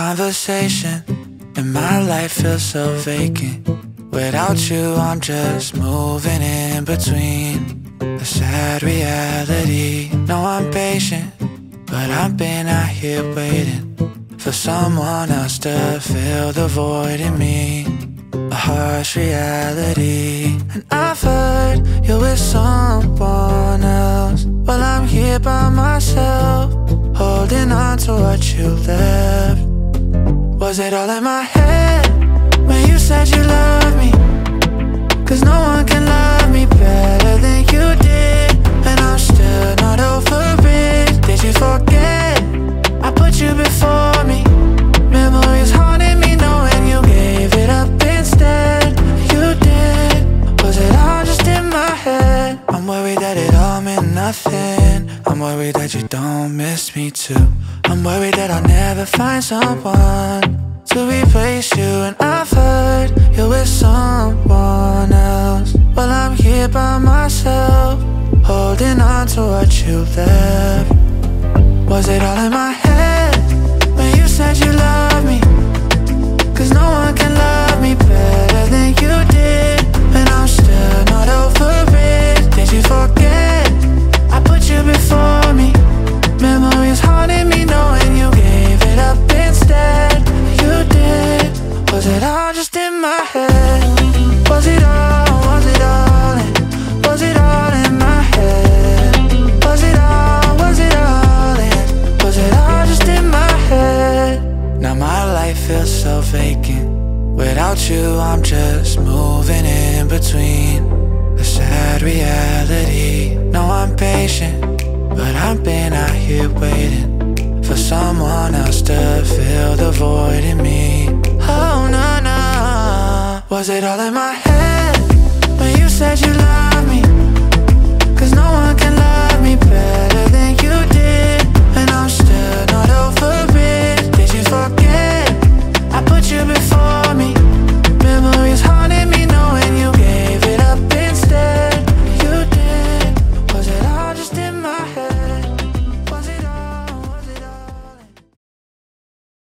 conversation. And my life feels so vacant. Without you I'm just moving in between The sad reality. No, I'm patient But I've been out here waiting For someone else to fill the void in me. A harsh reality. And I've heard you're with someone else. Well, I'm here by myself Holding on to what you left Was it all in my head When you said you loved me? Cause no one can love me better than you did And I'm still not over it. Did you forget I put you before me? Memories haunting me knowing you gave it up instead. You did. Was it all just in my head? I'm worried that it all meant nothing. I'm worried that you don't miss me too. I'm worried that I'll never find someone To replace you And I've heard you're with someone else. While I'm here by myself Holding on to what you left. Was it all in my head Now my life feels so vacant. Without you I'm just moving in between A sad reality. No, I'm patient But I've been out here waiting For someone else to fill the void in me. Oh, no, no Was it all in my head When you said you